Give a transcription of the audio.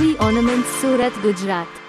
ornament Surat Gujarat